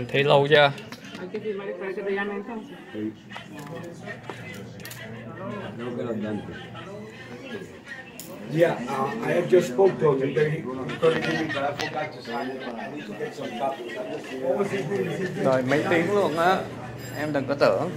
Em thấy lâu chưa? Sí. Yeah, uh, I have just spoke to him. They Rồi mấy tiếng luôn á, em đừng có tưởng.